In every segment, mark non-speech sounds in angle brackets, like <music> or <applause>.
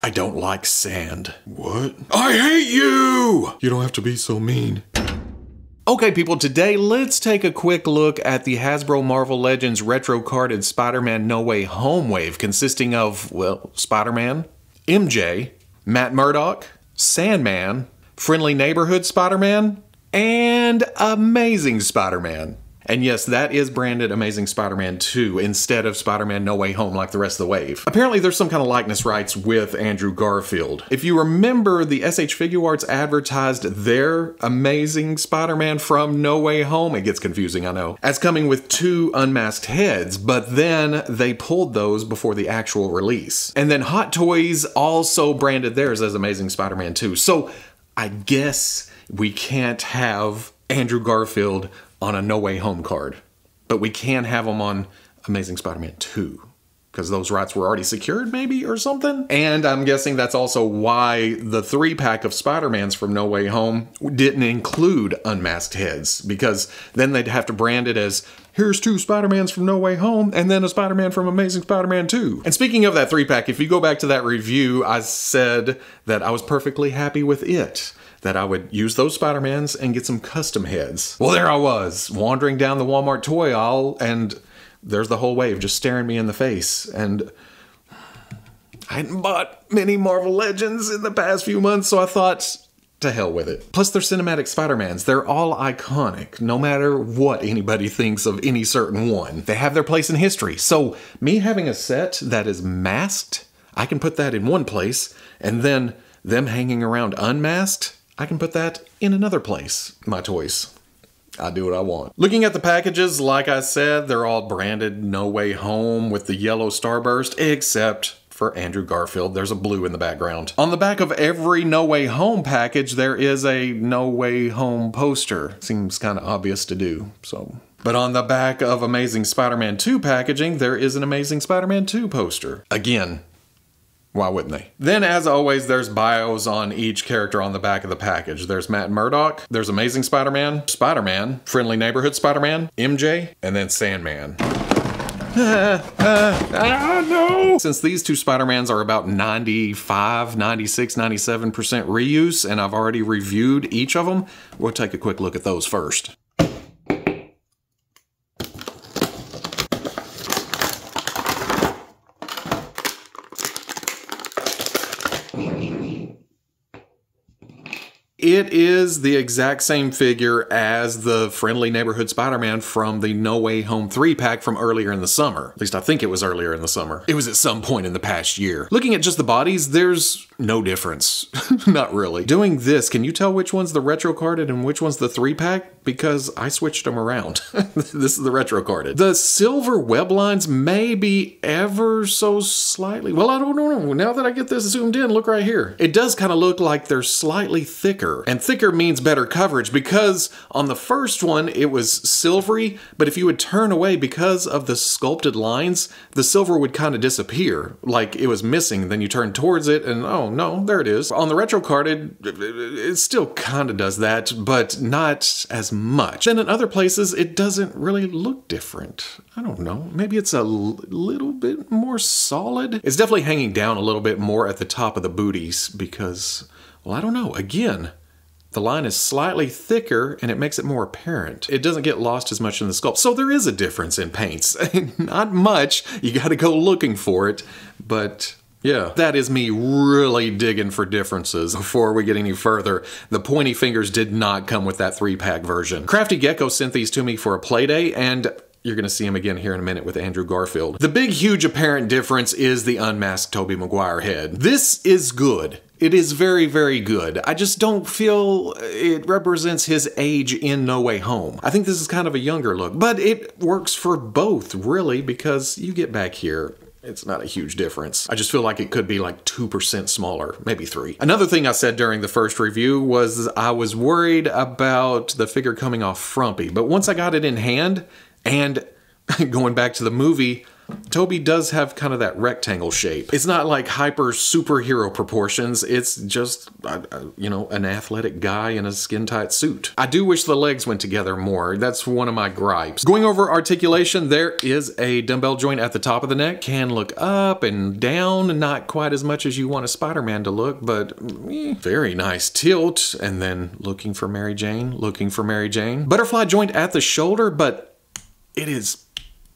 I don't like sand. What? I hate you! You don't have to be so mean. Okay, people, today let's take a quick look at the Hasbro Marvel Legends retro carded Spider Man No Way Home wave, consisting of, well, Spider Man, MJ, Matt Murdock, Sandman, Friendly Neighborhood Spider Man, and Amazing Spider Man. And yes, that is branded Amazing Spider-Man 2 instead of Spider-Man No Way Home like the rest of the wave. Apparently there's some kind of likeness rights with Andrew Garfield. If you remember, the SH Figuarts advertised their Amazing Spider-Man from No Way Home, it gets confusing, I know, as coming with two unmasked heads, but then they pulled those before the actual release. And then Hot Toys also branded theirs as Amazing Spider-Man 2. So I guess we can't have Andrew Garfield on a No Way Home card, but we can have them on Amazing Spider-Man 2 because those rights were already secured, maybe, or something. And I'm guessing that's also why the three pack of Spider Mans from No Way Home didn't include unmasked heads, because then they'd have to brand it as here's two Spider Mans from No Way Home, and then a Spider Man from Amazing Spider Man 2. And speaking of that three pack, if you go back to that review, I said that I was perfectly happy with it that I would use those Spider-Mans and get some custom heads. Well, there I was, wandering down the Walmart toy aisle, and there's the whole wave just staring me in the face. And I hadn't bought many Marvel Legends in the past few months, so I thought, to hell with it. Plus, they're cinematic Spider-Mans. They're all iconic, no matter what anybody <laughs> thinks of any certain one. They have their place in history. So, me having a set that is masked, I can put that in one place, and then them hanging around unmasked, I can put that in another place, my toys. I do what I want. Looking at the packages, like I said, they're all branded No Way Home with the yellow starburst, except for Andrew Garfield. There's a blue in the background. On the back of every No Way Home package, there is a No Way Home poster. Seems kind of obvious to do, so. But on the back of Amazing Spider-Man 2 packaging, there is an Amazing Spider-Man 2 poster. Again, why wouldn't they? Then, as always, there's bios on each character on the back of the package. There's Matt Murdock, there's Amazing Spider Man, Spider Man, Friendly Neighborhood Spider Man, MJ, and then Sandman. <laughs> ah, no! Since these two Spider-Mans are about 95, 96, 97% reuse, and I've already reviewed each of them, we'll take a quick look at those first. It is the exact same figure as the friendly neighborhood Spider-Man from the No Way Home 3 pack from earlier in the summer. At least I think it was earlier in the summer. It was at some point in the past year. Looking at just the bodies, there's no difference. <laughs> Not really. Doing this, can you tell which one's the retro carded and which one's the 3 pack? Because I switched them around. <laughs> this is the retro carded. The silver web lines may be ever so slightly, well I don't know. Now that I get this zoomed in, look right here. It does kind of look like they're slightly thicker thicker. And thicker means better coverage because on the first one it was silvery, but if you would turn away because of the sculpted lines, the silver would kind of disappear, like it was missing. Then you turn towards it and oh no, there it is. On the retro card, it still kind of does that, but not as much. And in other places, it doesn't really look different. I don't know. Maybe it's a little bit more solid. It's definitely hanging down a little bit more at the top of the booties because well, I don't know. Again, the line is slightly thicker and it makes it more apparent. It doesn't get lost as much in the sculpt. So there is a difference in paints. <laughs> Not much. You got to go looking for it. But yeah, that is me really digging for differences. Before we get any further, the pointy fingers did not come with that three pack version. Crafty Gecko sent these to me for a playday and you're going to see him again here in a minute with Andrew Garfield. The big, huge apparent difference is the unmasked Tobey Maguire head. This is good. It is very, very good. I just don't feel it represents his age in No Way Home. I think this is kind of a younger look, but it works for both, really, because you get back here it's not a huge difference. I just feel like it could be like 2% smaller, maybe 3. Another thing I said during the first review was I was worried about the figure coming off frumpy, but once I got it in hand and <laughs> going back to the movie, Tobey does have kind of that rectangle shape. It's not like hyper superhero proportions. It's just, uh, uh, you know, an athletic guy in a skin tight suit. I do wish the legs went together more. That's one of my gripes. Going over articulation, there is a dumbbell joint at the top of the neck. Can look up and down, not quite as much as you want a Spider-Man to look, but eh, very nice tilt. And then looking for Mary Jane, looking for Mary Jane. Butterfly joint at the shoulder, but it is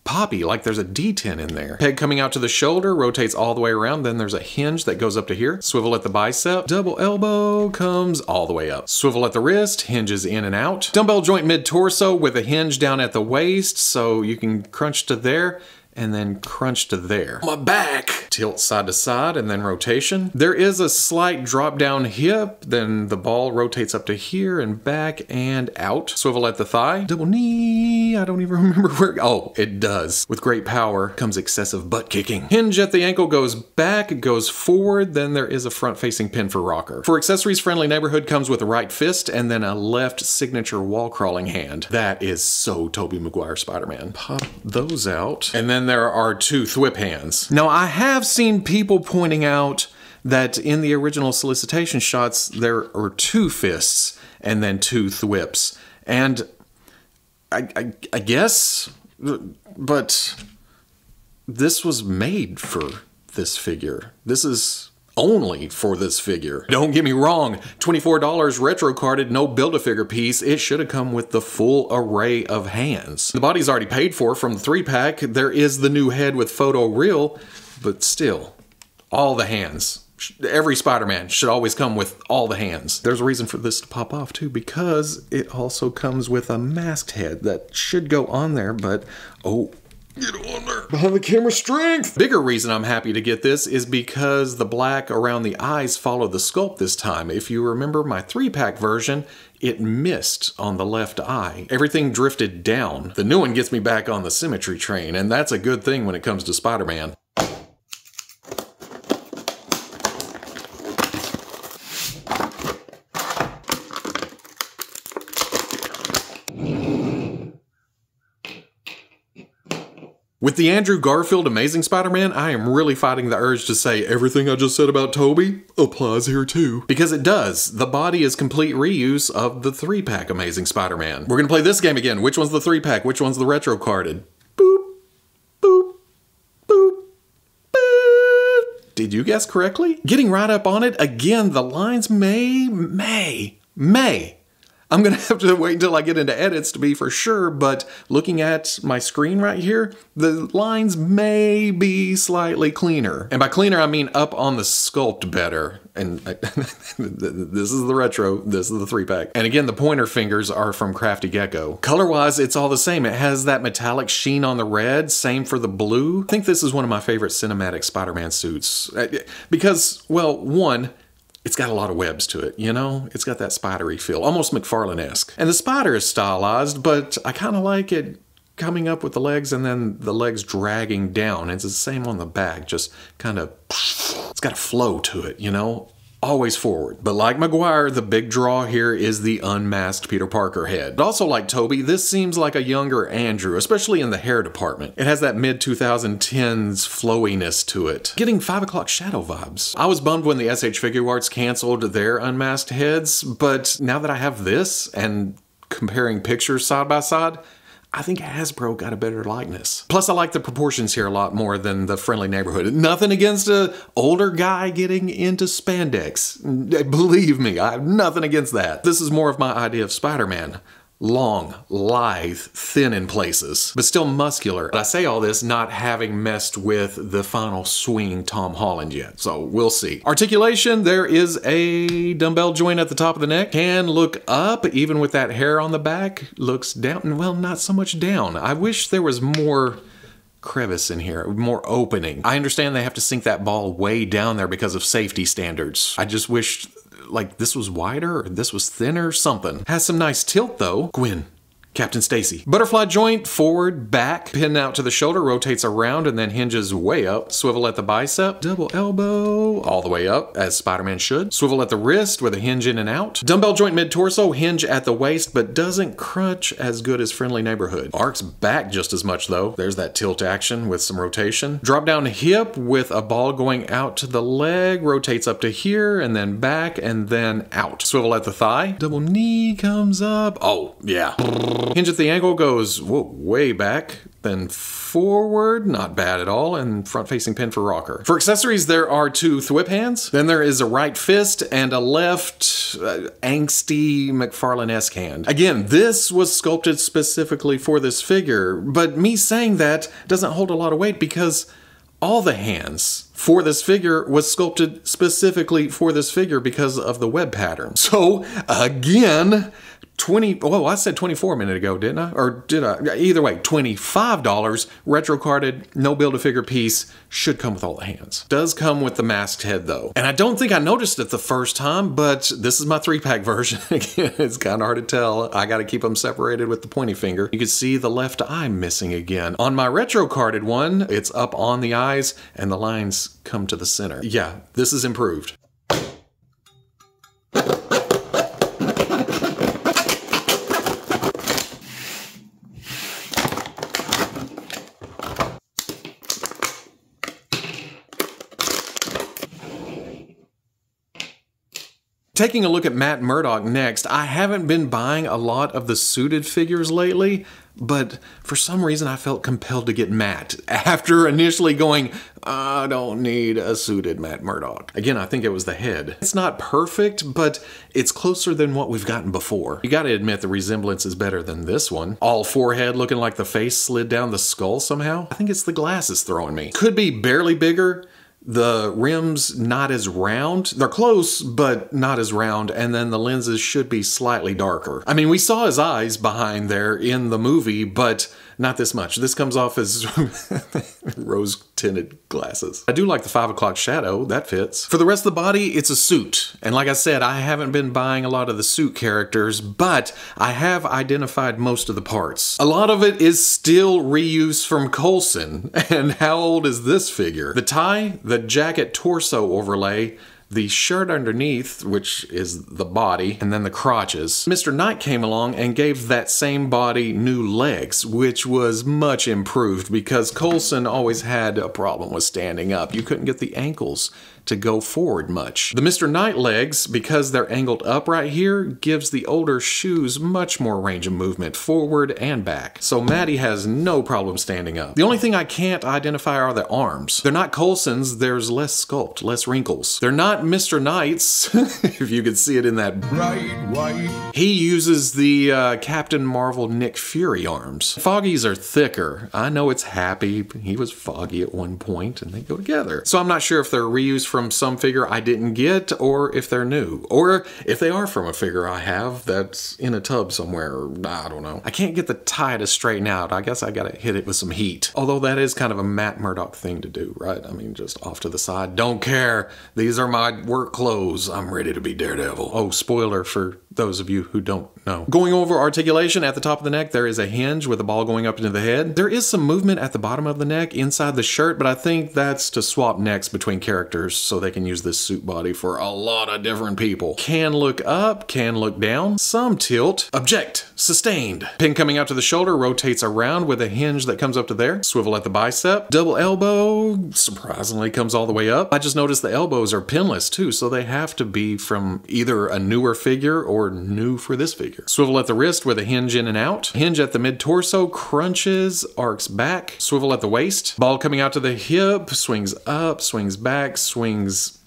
poppy, like there's a D10 in there. Peg coming out to the shoulder, rotates all the way around, then there's a hinge that goes up to here. Swivel at the bicep, double elbow comes all the way up. Swivel at the wrist, hinges in and out. Dumbbell joint mid-torso with a hinge down at the waist, so you can crunch to there and then crunch to there. My back! Tilt side to side and then rotation. There is a slight drop down hip, then the ball rotates up to here and back and out. Swivel at the thigh. Double knee, I don't even <laughs> remember where, oh, it does. With great power comes excessive butt kicking. Hinge at the ankle goes back, goes forward, then there is a front facing pin for rocker. For accessories, Friendly Neighborhood comes with a right fist and then a left signature wall crawling hand. That is so Tobey Maguire Spider-Man. Pop those out. And then there are two thwip hands. Now, I have seen people pointing out that in the original solicitation shots, there are two fists and then two thwips. And I, I, I guess, but this was made for this figure. This is only for this figure. Don't get me wrong, $24 retro carded, no Build-A-Figure piece, it should have come with the full array of hands. The body's already paid for from the 3-pack, there is the new head with photo real, but still, all the hands. Every Spider-Man should always come with all the hands. There's a reason for this to pop off too, because it also comes with a masked head that should go on there, but oh, Get on there. Behind the camera strength. Bigger reason I'm happy to get this is because the black around the eyes follow the sculpt this time. If you remember my three pack version, it missed on the left eye. Everything drifted down. The new one gets me back on the symmetry train, and that's a good thing when it comes to Spider-Man. With the Andrew Garfield Amazing Spider-Man, I am really fighting the urge to say everything I just said about Tobey applies here too. Because it does. The body is complete reuse of the 3-pack Amazing Spider-Man. We're gonna play this game again. Which one's the 3-pack? Which one's the retro carded? Boop, boop, boop, boop. Did you guess correctly? Getting right up on it, again, the lines may, may, may I'm gonna have to wait until I get into edits to be for sure, but looking at my screen right here, the lines may be slightly cleaner. And by cleaner, I mean up on the sculpt better. And I, <laughs> this is the retro, this is the three pack. And again, the pointer fingers are from Crafty Gecko. Color-wise, it's all the same. It has that metallic sheen on the red, same for the blue. I think this is one of my favorite cinematic Spider-Man suits. Uh, because, well, one, it's got a lot of webs to it, you know? It's got that spidery feel, almost McFarlane-esque. And the spider is stylized, but I kind of like it coming up with the legs and then the legs dragging down. It's the same on the back, just kind of, it's got a flow to it, you know? Always forward. But like Maguire, the big draw here is the unmasked Peter Parker head. But also like Tobey, this seems like a younger Andrew, especially in the hair department. It has that mid-2010s flowiness to it. Getting 5 o'clock shadow vibes. I was bummed when the SH Figuarts canceled their unmasked heads, but now that I have this and comparing pictures side by side, I think Hasbro got a better likeness. Plus, I like the proportions here a lot more than the friendly neighborhood. Nothing against an older guy getting into spandex. Believe me, I have nothing against that. This is more of my idea of Spider-Man long, lithe, thin in places, but still muscular. But I say all this not having messed with the final swing Tom Holland yet, so we'll see. Articulation, there is a dumbbell joint at the top of the neck. Can look up, even with that hair on the back. Looks down, well, not so much down. I wish there was more crevice in here, more opening. I understand they have to sink that ball way down there because of safety standards. I just wish like this was wider or this was thinner, something. Has some nice tilt though. Gwen, Captain Stacy. Butterfly joint, forward, back, pin out to the shoulder, rotates around and then hinges way up. Swivel at the bicep, double elbow, all the way up, as Spider-Man should. Swivel at the wrist with a hinge in and out. Dumbbell joint mid-torso, hinge at the waist, but doesn't crunch as good as Friendly Neighborhood. Arcs back just as much though. There's that tilt action with some rotation. Drop down hip with a ball going out to the leg, rotates up to here and then back and then out. Swivel at the thigh, double knee comes up. Oh, yeah. Hinge at the ankle goes whoa, way back, then forward, not bad at all, and front facing pin for rocker. For accessories, there are two thwip hands, then there is a right fist and a left uh, angsty McFarlane-esque hand. Again, this was sculpted specifically for this figure, but me saying that doesn't hold a lot of weight because all the hands for this figure was sculpted specifically for this figure because of the web pattern. So again, 20 well i said 24 a minute ago didn't i? Or did i? Either way $25 retro carded no build a figure piece should come with all the hands. Does come with the masked head though. And i don't think i noticed it the first time but this is my three pack <laughs> version. Again it's kind of hard to tell. I got to keep them separated with the pointy finger. You can see the left eye missing again. On my retro carded one it's up on the eyes and the lines come to the center. Yeah this is improved Taking a look at Matt Murdock next, I haven't been buying a lot of the suited figures lately, but for some reason I felt compelled to get Matt <laughs> after initially going, I don't need a suited Matt Murdock. Again, I think it was the head. It's not perfect, but it's closer than what we've gotten before. You gotta admit the resemblance is better than this one. All forehead looking like the face slid down the skull somehow. I think it's the glasses throwing me. Could be barely bigger, the rims not as round. They're close, but not as round. And then the lenses should be slightly darker. I mean, we saw his eyes behind there in the movie, but not this much. This comes off as <laughs> rose tinted glasses. I do like the five o'clock shadow, that fits. For the rest of the body, it's a suit. And like I said, I haven't been buying a lot of the suit characters, but I have identified most of the parts. A lot of it is still reuse from Coulson. <laughs> And how old is this figure? The tie, the jacket torso overlay, the shirt underneath, which is the body, and then the crotches. Mr. Knight came along and gave that same body new legs, which was much improved because Coulson always had a problem with standing up. You couldn't get the ankles to go forward much. The Mr. Knight legs, because they're angled up right here, gives the older shoes much more range of movement, forward and back. So Matty has no problem standing up. The only thing I can't identify are the arms. They're not Coulson's, there's less sculpt, less wrinkles. They're not Mr. Knight's, <laughs> if you could see it in that bright white. He uses the uh, Captain Marvel Nick Fury arms. Foggy's are thicker. I know it's happy. He was foggy at one point and they go together. So I'm not sure if they're reused from some figure I didn't get or if they're new. Or if they are from a figure I have that's in a tub somewhere. I don't know. I can't get the tie to straighten out. I guess I gotta hit it with some heat. Although that is kind of a Matt Murdock thing to do, right? I mean, just off to the side. Don't care. These are my work clothes. I'm ready to be Daredevil. Oh, spoiler for those of you who don't know. Going over articulation at the top of the neck, there is a hinge with a ball going up into the head. There is some movement at the bottom of the neck inside the shirt, but I think that's to swap necks between characters so they can use this suit body for a lot of different people. Can look up, can look down, some tilt. Object, sustained. Pin coming out to the shoulder rotates around with a hinge that comes up to there. Swivel at the bicep. Double elbow, surprisingly comes all the way up. I just noticed the elbows are pinless too, so they have to be from either a newer figure or new for this figure. Swivel at the wrist with a hinge in and out. Hinge at the mid-torso, crunches, arcs back. Swivel at the waist. Ball coming out to the hip, swings up, swings back, swings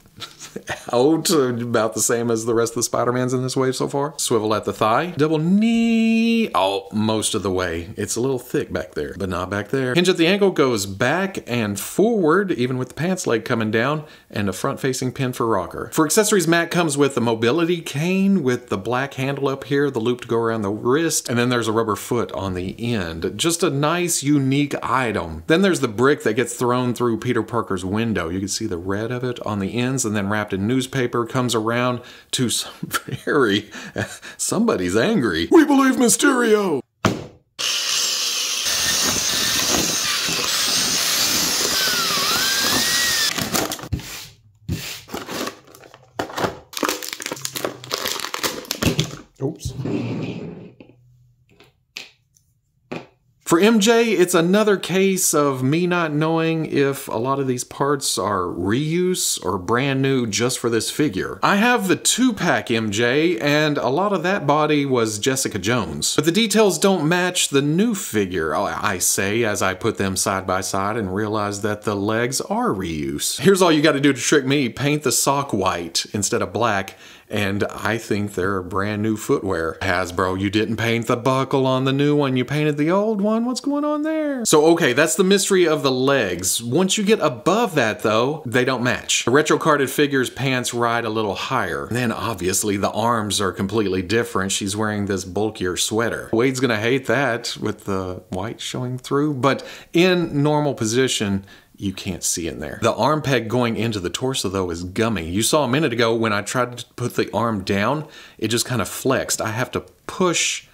<laughs> out uh, about the same as the rest of the Spider-Mans in this wave so far. Swivel at the thigh. Double knee. Oh, most of the way. It's a little thick back there, but not back there. Hinge at the ankle goes back and forward, even with the pants leg coming down, and a front-facing pin for rocker. For accessories, Matt comes with a mobility cane with the black handle up here, the loop to go around the wrist, and then there's a rubber foot on the end. Just a nice, unique item. Then there's the brick that gets thrown through Peter Parker's window. You can see the red of it on the ends and then wrapped Captain Newspaper comes around to some <laughs> very. Somebody's angry. We believe Mysterio! Oops. For MJ, it's another case of me not knowing if a lot of these parts are reuse or brand new just for this figure. I have the 2-pack MJ, and a lot of that body was Jessica Jones. But the details don't match the new figure, I say as I put them side by side and realize that the legs are reuse. Here's all you gotta do to trick me, paint the sock white instead of black, and I think they're brand new footwear. Hasbro, you didn't paint the buckle on the new one, you painted the old one. What's going on there? So, okay, that's the mystery of the legs. Once you get above that, though, they don't match. The retro carded figure's pants ride a little higher. then, obviously, the arms are completely different. She's wearing this bulkier sweater. Wade's gonna hate that with the white showing through, but in normal position, you can't see in there. The arm peg going into the torso though is gummy. You saw a minute ago when I tried to put the arm down, it just kind of flexed. I have to push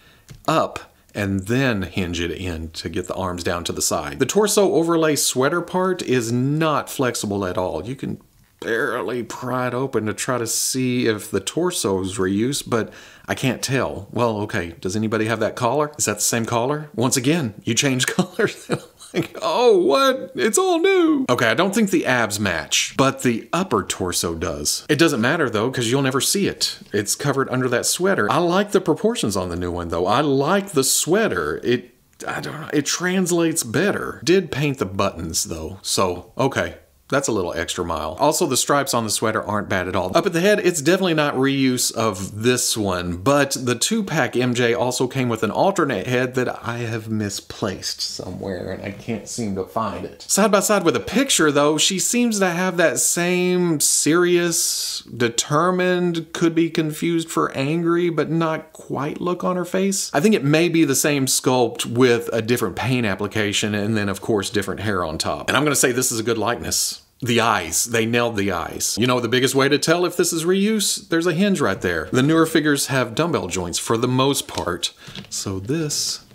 up and then hinge it in to get the arms down to the side. The torso overlay sweater part is not flexible at all. You can barely pry it open to try to see if the torso is reused, but I can't tell. Well, okay, does anybody have that collar? Is that the same collar? Once again, you change <laughs> colors. Like, oh, what? It's all new. Okay, I don't think the abs match, but the upper torso does. It doesn't matter though, because you'll never see it. It's covered under that sweater. I like the proportions on the new one though. I like the sweater. It I don't know, it translates better. Did paint the buttons though, so okay. That's a little extra mile. Also, the stripes on the sweater aren't bad at all. Up at the head, it's definitely not reuse of this one, but the two-pack MJ also came with an alternate head that I have misplaced somewhere, and I can't seem to find it. Side by side with a picture, though, she seems to have that same serious, determined, could be confused for angry, but not quite look on her face. I think it may be the same sculpt with a different paint application, and then, of course, different hair on top. And I'm gonna say this is a good likeness. The eyes, they nailed the eyes. You know the biggest way to tell if this is reuse? There's a hinge right there. The newer figures have dumbbell joints for the most part, so this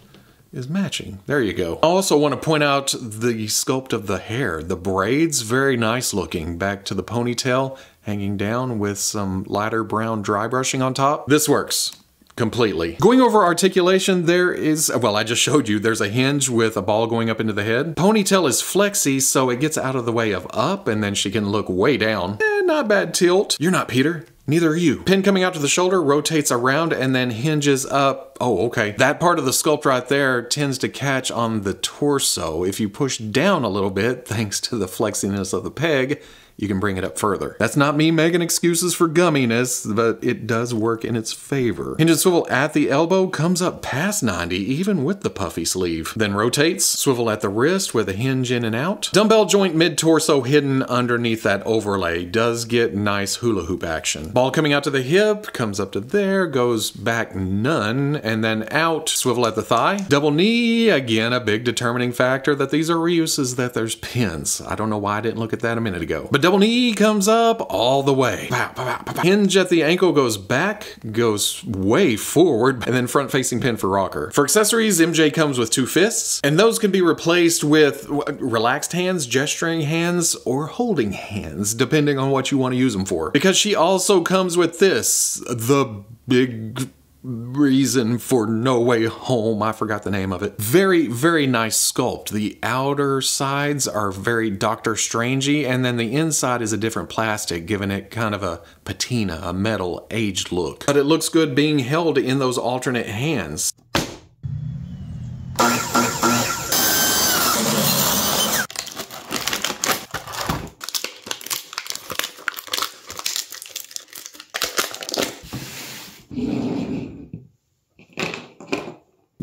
is matching. There you go. I also want to point out the sculpt of the hair. The braids, very nice looking. Back to the ponytail, hanging down with some lighter brown dry brushing on top. This works completely. Going over articulation, there is, well, I just showed you, there's a hinge with a ball going up into the head. Ponytail is flexy, so it gets out of the way of up, and then she can look way down. Eh, not bad tilt. You're not Peter. Neither are you. Pin coming out to the shoulder rotates around and then hinges up. Oh, okay. That part of the sculpt right there tends to catch on the torso. If you push down a little bit, <laughs> thanks to the flexiness of the peg, you can bring it up further. That's not me making excuses for gumminess, but it does work in its favor. Hinge and swivel at the elbow comes up past 90, even with the puffy sleeve. Then rotates, swivel at the wrist with a hinge in and out. Dumbbell joint mid-torso hidden underneath that overlay does get nice hula hoop action. Ball coming out to the hip, comes up to there, goes back none, and then out, swivel at the thigh. Double knee, again, a big determining factor that these are reuses that there's pins. I don't know why I didn't look at that a minute ago. But double knee comes up all the way. Hinge at the ankle goes back, goes way forward, and then front facing pin for rocker. For accessories, MJ comes with two fists, and those can be replaced with uh, relaxed hands, gesturing hands, or holding hands, depending on what you want to use them for. Because she also comes with this, the big reason for No Way Home. I forgot the name of it. Very, very nice sculpt. The outer sides are very Doctor Strangey, and then the inside is a different plastic, giving it kind of a patina, a metal, aged look. But it looks good being held in those alternate hands.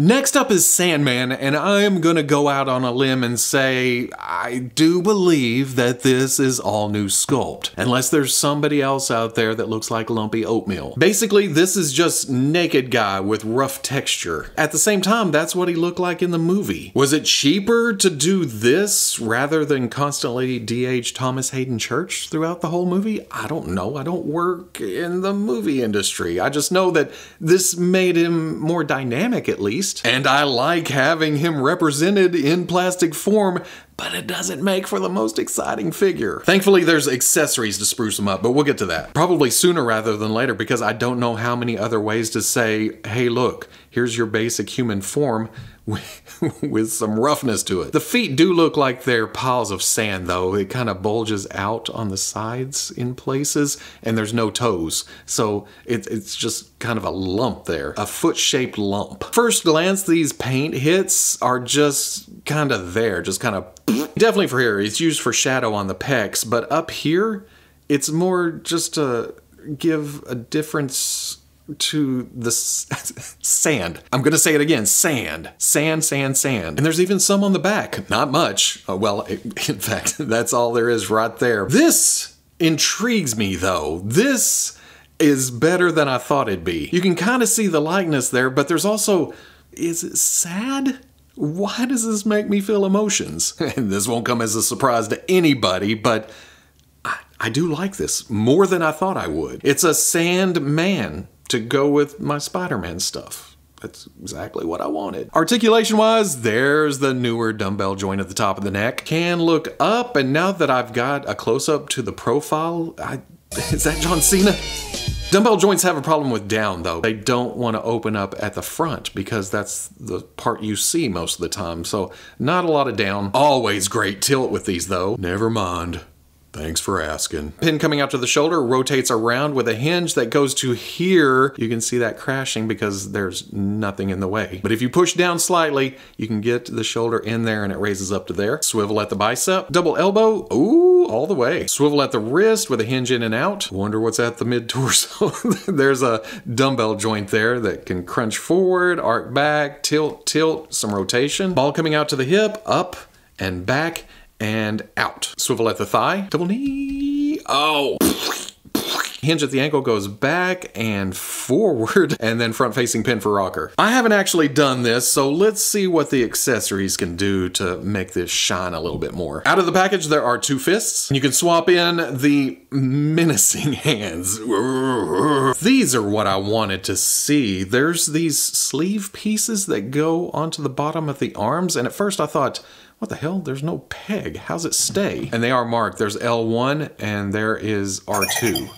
Next up is Sandman, and I'm gonna go out on a limb and say I do believe that this is all new sculpt, unless there's somebody else out there that looks like lumpy oatmeal. Basically, this is just naked guy with rough texture. At the same time, that's what he looked like in the movie. Was it cheaper to do this rather than constantly DH Thomas Haden Church throughout the whole movie? I don't know. I don't work in the movie industry. I just know that this made him more dynamic at least and I like having him represented in plastic form, but it doesn't make for the most exciting figure. Thankfully, there's accessories to spruce them up, but we'll get to that. Probably sooner rather than later because I don't know how many other ways to say, hey, look, here's your basic human form <laughs> <laughs> with some roughness to it. The feet do look like they're piles of sand though. It kind of bulges out on the sides in places and there's no toes. So it, it's just kind of a lump there, a foot-shaped lump. First glance, these paint hits are just kind of there, just kind of <laughs> definitely for here. It's used for shadow on the pecs, but up here, it's more just to give a difference to the <laughs> sand. I'm to say it again sand. Sand, sand, sand. And there's even some on the back. Not much. Uh, well, <laughs> in fact, that's all there is right there. This intrigues me though. This is better than I thought it'd be. You can kind of see the likeness there, but there's also, is it sad? Why does this make me feel emotions? <laughs> And this won't come as a surprise to anybody, but I do like this more than I thought I would. It's a sand man to go with my Spider-Man stuff. That's exactly what I wanted. Articulation wise, there's the newer dumbbell joint at the top of the neck. Can look up, and now that I've got a close up to the profile, I, <laughs> is that John Cena? Dumbbell joints have a problem with down though. They don't want to open up at the front because that's the part you see most of the time. So not a lot of down. Always great tilt with these though. Never mind. Thanks for asking. Pin coming out to the shoulder rotates around with a hinge that goes to here. You can see that crashing because there's nothing in the way. But if you push down slightly, you can get the shoulder in there and it raises up to there. Swivel at the bicep, double elbow, ooh, all the way. Swivel at the wrist with a hinge in and out. Wonder what's at the mid torso. <laughs> there's a dumbbell joint there that can crunch forward, arc back, tilt, tilt, some rotation. Ball coming out to the hip, up and back and out. Swivel at the thigh, double knee, oh. Hinge at the ankle goes back and forward, <laughs> and then front facing pin for rocker. I haven't actually done this, so let's see what the accessories can do to make this shine a little bit more. Out of the package, there are two fists. You can swap in the menacing <laughs> hands. These are what I wanted to see. There's these sleeve pieces that go onto the bottom of the arms, and at first I thought, what the hell? There's no peg. How's it stay? And they are marked. There's L1 and there is R2.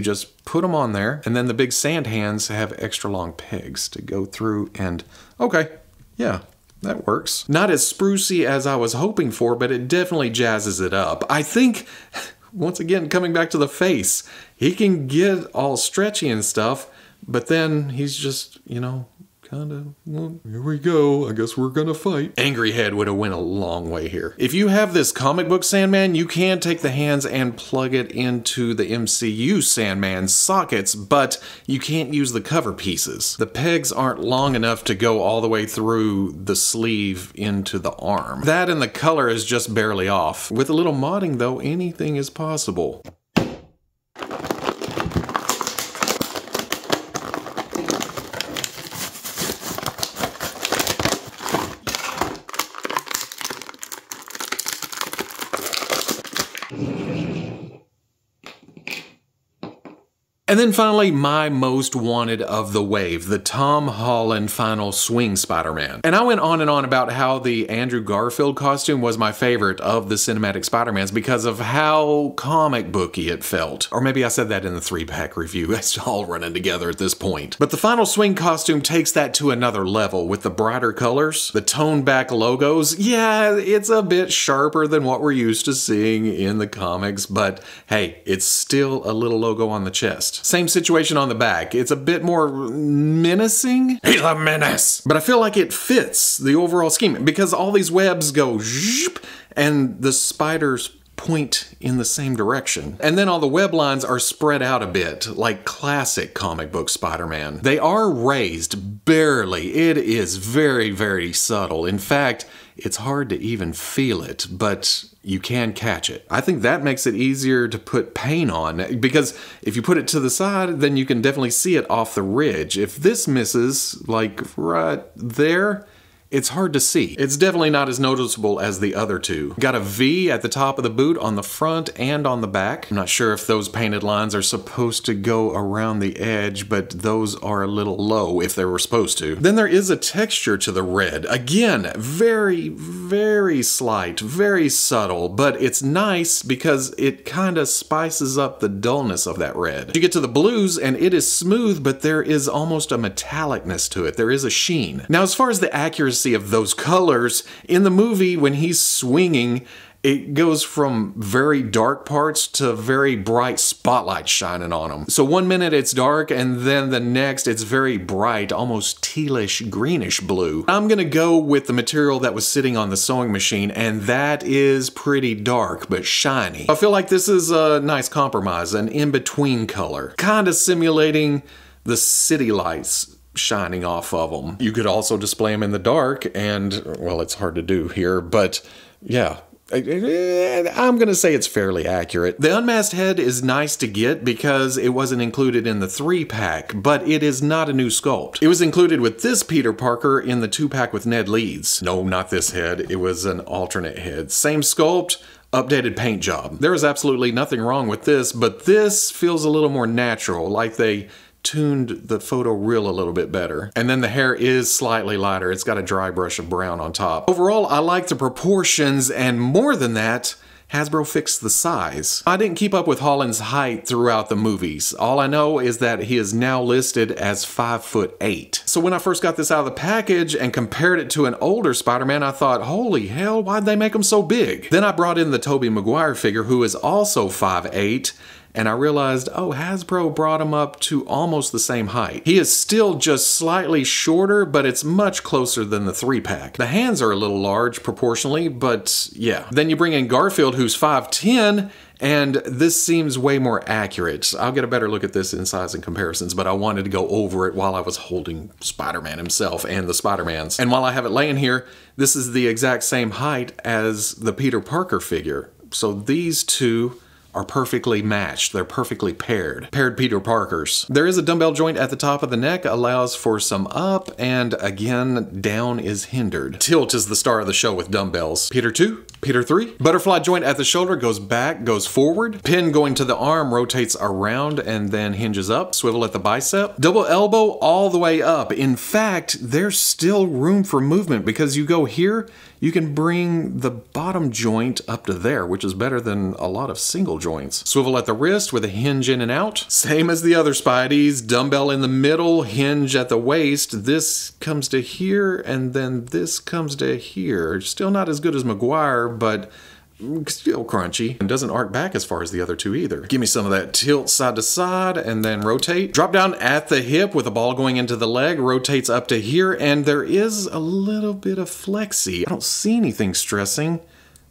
Just put them on there, and then the big sand hands have extra long pegs to go through and, okay, yeah, that works. Not as sprucey as I was hoping for, but it definitely jazzes it up. I think, <laughs> once again, coming back to the face, he can get all stretchy and stuff, but then he's just, you know, kind of, well, here we go. I guess we're gonna fight. Angry Head would have went a long way here. If you have this comic book Sandman, you can take the hands and plug it into the MCU Sandman sockets, but you can't use the cover pieces. The pegs aren't long enough to go all the way through the sleeve into the arm. That and the color is just barely off. With a little modding though, anything is possible. And then finally, my most wanted of the wave, the Tom Holland final swing Spider-Man. And I went on and on about how the Andrew Garfield costume was my favorite of the cinematic Spider-Mans because of how comic booky it felt. Or maybe I said that in the three-pack review. <laughs> It's all running together at this point. But the final swing costume takes that to another level with the brighter colors, the toned back logos. Yeah, it's a bit sharper than what we're used to seeing in the comics, but hey, it's still a little logo on the chest. Same situation on the back. It's a bit more menacing. He's a menace. But I feel like it fits the overall scheme because all these webs go zhoop, and the spiders point in the same direction. And then all the web lines are spread out a bit, like classic comic book Spider-Man. They are raised, barely. It is very, very subtle. In fact, it's hard to even feel it, but you can catch it. I think that makes it easier to put paint on because if you put it to the side, then you can definitely see it off the ridge. If this misses, like right there, it's hard to see. It's definitely not as noticeable as the other two. Got a V at the top of the boot on the front and on the back. I'm not sure if those painted lines are supposed to go around the edge, but those are a little low if they were supposed to. Then there is a texture to the red. Again, very, very slight, very subtle, but it's nice because it kind of spices up the dullness of that red. You get to the blues and it is smooth, but there is almost a metallicness to it. There is a sheen. Now, as far as the accuracy of those colors. In the movie, when he's swinging, it goes from very dark parts to very bright spotlight shining on them. So one minute it's dark and then the next it's very bright, almost tealish greenish blue. I'm gonna go with the material that was sitting on the sewing machine and that is pretty dark but shiny. I feel like this is a nice compromise, an in-between color, kind of simulating the city lights shining off of them. You could also display them in the dark, and well, it's hard to do here, but yeah. I'm going to say it's fairly accurate. The unmasked head is nice to get because it wasn't included in the three pack, but it is not a new sculpt. It was included with this Peter Parker in the two pack with Ned Leeds. No, not this head. It was an alternate head. Same sculpt, updated paint job. There is absolutely nothing wrong with this, but this feels a little more natural, like they tuned the photo real a little bit better. And then the hair is slightly lighter. It's got a dry brush of brown on top. Overall, I like the proportions and more than that, Hasbro fixed the size. I didn't keep up with Holland's height throughout the movies. All I know is that he is now listed as 5 foot 8. So when I first got this out of the package and compared it to an older Spider-Man, I thought, holy hell, why'd they make him so big? Then I brought in the Tobey Maguire figure who is also 5'8", and I realized, oh, Hasbro brought him up to almost the same height. He is still just slightly shorter, but it's much closer than the three pack. The hands are a little large proportionally, but yeah. Then you bring in Garfield, who's 5'10, and this seems way more accurate. I'll get a better look at this in size and comparisons, but I wanted to go over it while I was holding Spider-Man himself and the Spider-Mans. And while I have it laying here, this is the exact same height as the Peter Parker figure. So these two are perfectly matched. They're perfectly paired. Paired Peter Parkers. There is a dumbbell joint at the top of the neck, allows for some up, and again, down is hindered. Tilt is the star of the show with dumbbells. Peter 2, Peter 3. Butterfly joint at the shoulder goes back, goes forward. Pin going to the arm rotates around and then hinges up. Swivel at the bicep. Double elbow all the way up. In fact, there's still room for movement because you go here, you can bring the bottom joint up to there, which is better than a lot of single joints. Swivel at the wrist with a hinge in and out. Same as the other Spideys, dumbbell in the middle, hinge at the waist. This comes to here and then this comes to here. Still not as good as Maguire, but still crunchy and doesn't arc back as far as the other two either. Give me some of that tilt side to side and then rotate. Drop down at the hip with the ball going into the leg, rotates up to here, and there is a little bit of flexi. I don't see anything stressing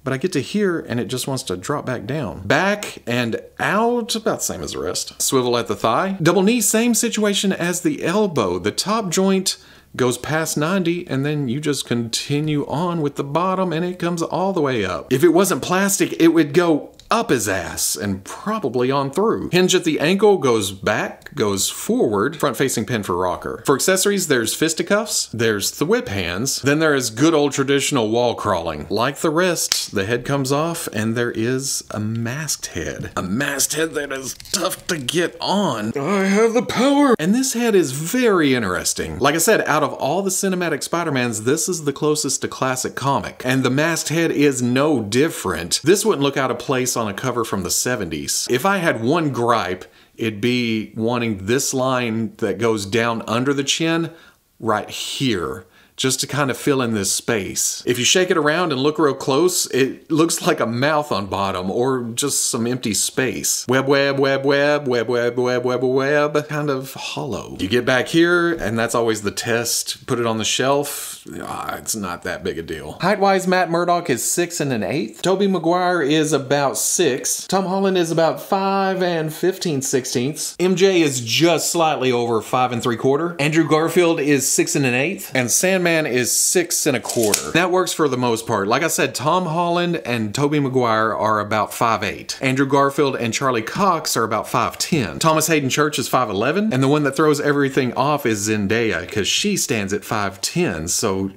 but I get to here and it just wants to drop back down. Back and out, about the same as the rest. Swivel at the thigh. Double knee, same situation as the elbow. The top joint goes past 90 and then you just continue on with the bottom and it comes all the way up. If it wasn't plastic, it would go up his ass and probably on through. Hinge at the ankle goes back, goes forward, front facing pin for rocker. For accessories, there's fisticuffs, there's the whip hands, then there is good old traditional wall crawling. Like the rest, the head comes off and there is a masked head. A masked head that is tough to get on. I have the power! And this head is very interesting. Like I said, out of all the cinematic Spider-Mans, this is the closest to classic comic. And the masked head is no different. This wouldn't look out of place on a cover from the 70s. If I had one gripe, it'd be wanting this line that goes down under the chin right here just to kind of fill in this space. If you shake it around and look real close, it looks like a mouth on bottom or just some empty space. Web, web, web, web, web, web, web, web, web, kind of hollow. You get back here and that's always the test. Put it on the shelf. Ah, it's not that big a deal. Height-wise, Matt Murdock is six and an eighth. Tobey Maguire is about six. Tom Holland is about five and 15 sixteenths. MJ is just slightly over five and three quarter. Andrew Garfield is six and an eighth. And Sandman is six and a quarter. That works for the most part. Like I said, Tom Holland and Tobey Maguire are about 5'8". Andrew Garfield and Charlie Cox are about 5'10". Thomas Haden Church is 5'11", and the one that throws everything off is Zendaya, because she stands at 5'10", so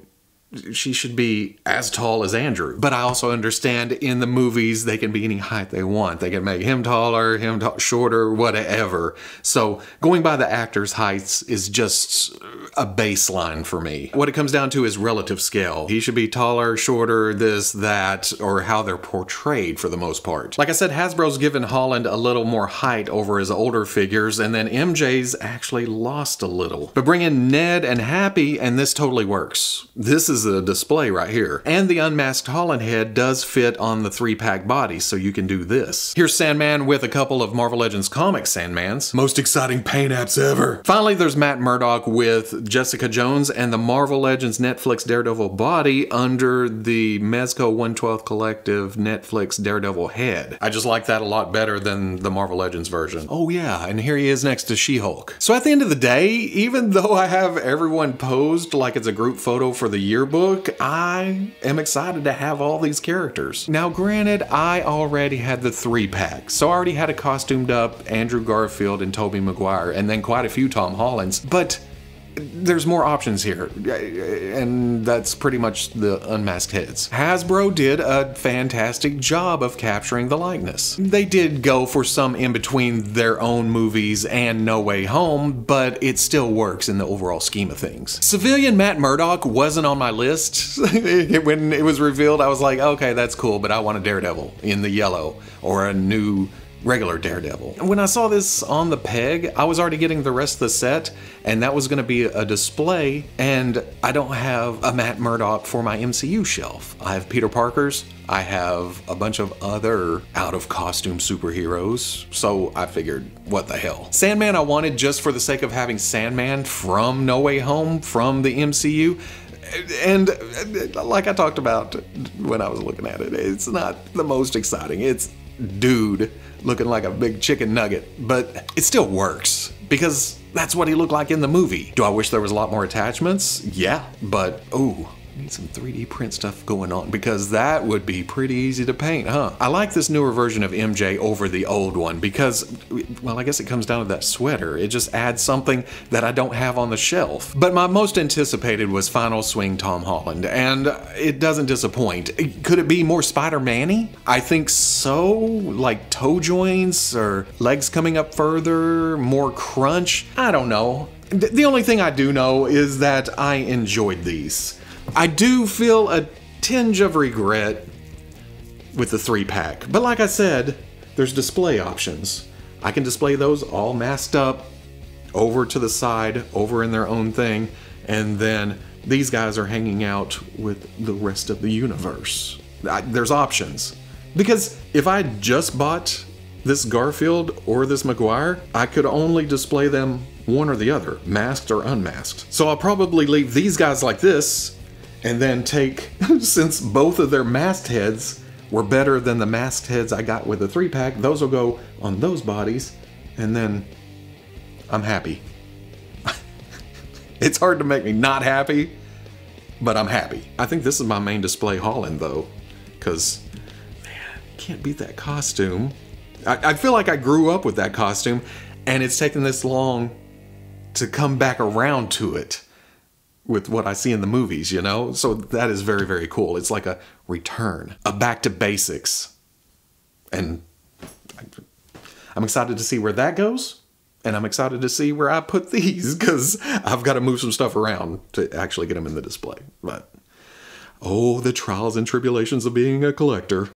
she should be as tall as Andrew. But I also understand in the movies they can be any height they want. They can make him taller, him shorter, whatever. So going by the actor's heights is just a baseline for me. What it comes down to is relative scale. He should be taller, shorter, this, that, or how they're portrayed for the most part. Like I said, Hasbro's given Holland a little more height over his older figures, and then MJ's actually lost a little. But bring in Ned and Happy, and this totally works. This is a display right here. And the unmasked Holland head does fit on the three pack body, so you can do this. Here's Sandman with a couple of Marvel Legends comic Sandmans. Most exciting paint apps ever. Finally, there's Matt Murdock with Jessica Jones and the Marvel Legends Netflix Daredevil body under the Mezco 112th Collective Netflix Daredevil head. I just like that a lot better than the Marvel Legends version. Oh yeah, and here he is next to She-Hulk. So at the end of the day, even though I have everyone posed like it's a group photo for the yearbook, I am excited to have all these characters. Now granted, I already had the three pack, so I already had a costumed up Andrew Garfield and Tobey Maguire, and then quite a few Tom Hollands, but there's more options here, and that's pretty much the unmasked heads. Hasbro did a fantastic job of capturing the likeness. They did go for some in between their own movies and No Way Home, but it still works in the overall scheme of things. Civilian Matt Murdock wasn't on my list. <laughs> when it was revealed, I was like, okay, that's cool, but I want a Daredevil in the yellow or a new regular Daredevil. When I saw this on the peg, I was already getting the rest of the set, and that was going to be a display, and I don't have a Matt Murdock for my MCU shelf. I have Peter Parker's, I have a bunch of other out of costume superheroes, so I figured, what the hell. Sandman I wanted just for the sake of having Sandman from No Way Home, from the MCU, and like I talked about when I was looking at it, it's not the most exciting. It's dude looking like a big chicken nugget, but it still works because that's what he looked like in the movie. Do I wish there was a lot more attachments? Yeah, but ooh, Need some 3D print stuff going on because that would be pretty easy to paint, huh? I like this newer version of MJ over the old one because, well, I guess it comes down to that sweater. It just adds something that I don't have on the shelf. But my most anticipated was Final Swing Tom Holland, and it doesn't disappoint. Could it be more Spider-Man-y? I think so, like toe joints or legs coming up further, more crunch. I don't know. The only thing I do know is that I enjoyed these. I do feel a tinge of regret with the three pack. But like I said, there's display options. I can display those all masked up over to the side, over in their own thing, and then these guys are hanging out with the rest of the universe. I, there's options. Because if I just bought this Garfield or this Maguire, I could only display them one or the other, masked or unmasked. So I'll probably leave these guys like this and then take, <laughs> since both of their mastheads were better than the mastheads I got with the three pack, those will go on those bodies, and then I'm happy. <laughs> it's hard to make me not happy, but I'm happy. I think this is my main display Holland though, because man, can't beat that costume. I, I feel like I grew up with that costume, and it's taken this long to come back around to it with what I see in the movies, you know? So that is very, very cool. It's like a return, a back to basics. And I'm excited to see where that goes. And I'm excited to see where I put these because I've got to move some stuff around to actually get them in the display. But oh, the trials and tribulations of being a collector.